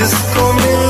जिसको मिल